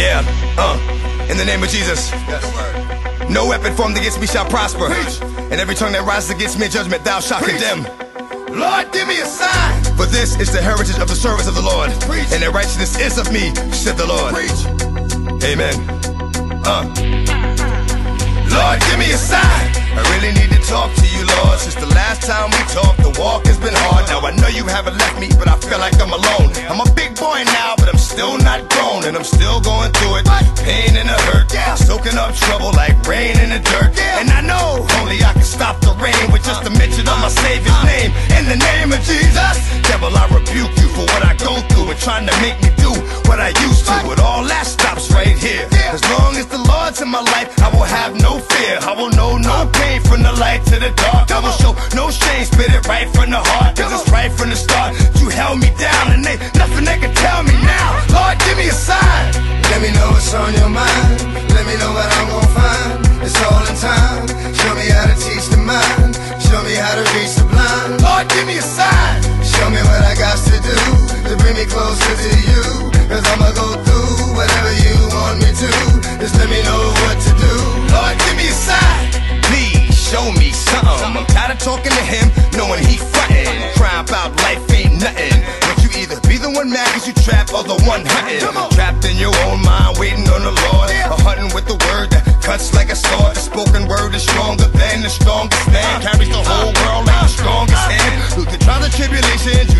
Uh, in the name of Jesus. Yes. No weapon formed against me shall prosper. And every tongue that rises against me in judgment, thou shalt condemn. Lord, give me a sign. For this is the heritage of the service of the Lord. And the righteousness is of me, said the Lord. Preach. Amen. Uh. Lord, give me a sign. I really need to talk to you, Lord. Since the last time we talked, the walk has been hard. Now I know trouble like rain in the dirt. And I know only I can stop the rain with just a mention of my Savior's name. In the name of Jesus, devil, I rebuke you for what I go through and trying to make me do what I used to. But all that stops right here. As long as the Lord's in my life, I will have no fear. I will know no uh. pain from the light to the dark. I will show no shame, spit it right from the heart. Cause it's right from the start. You held me down and ain't nothing they can tell me now. Lord, give me a sign. Let me know what's on your mind. Bring to you. Cause I'ma go through whatever you want me to. Just let me know what to do. Lord, give me a sign. Please show me something. I'm tired of talking to him, knowing he frontin'. Crying about life ain't nothing. But you either be the one mad cause you trapped or the one hunting. Trapped in your own mind, waiting on the Lord. Or hunting with the word that cuts like a sword. The spoken word is stronger than the strongest man. Uh, Carries the uh, whole world like the uh, strongest hand. Through the trials and tribulations,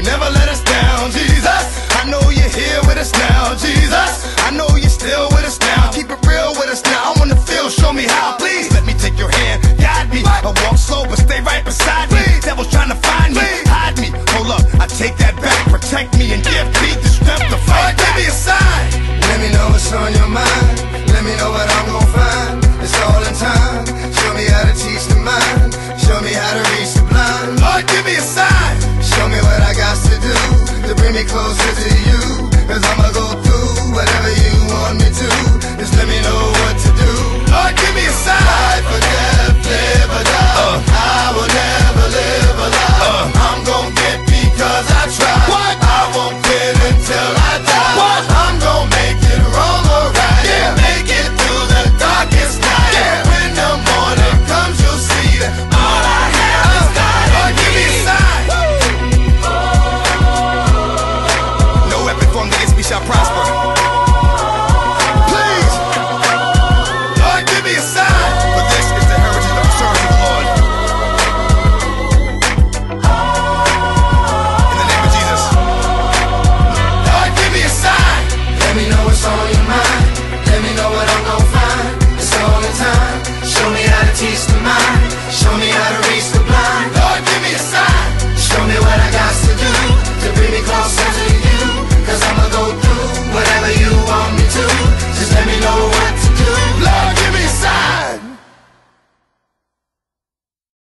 us now, Jesus. I know you're still with us now. Keep it real with us now. I wanna feel, show me how. Please let me take your hand, guide me. I walk slow, but stay right beside me. Devil's trying to find me, hide me. Hold up, I take that back. Protect me and give me the strength to fight. Give me a sign. Let me know what's on your mind. Let me know what I'm gonna find. It's all in time. Show me how to teach the mind. Show me how to reach the blind. Lord, give me a sign. Show me what I got to do to bring me closer to you. shall prosper.